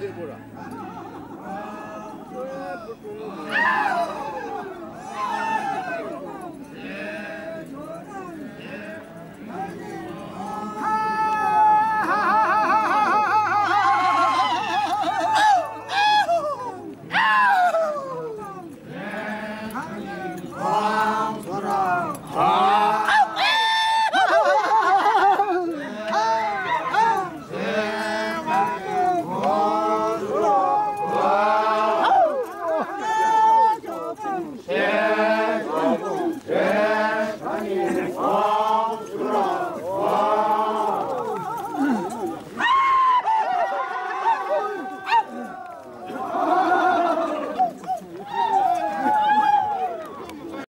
这个故事。Yeah.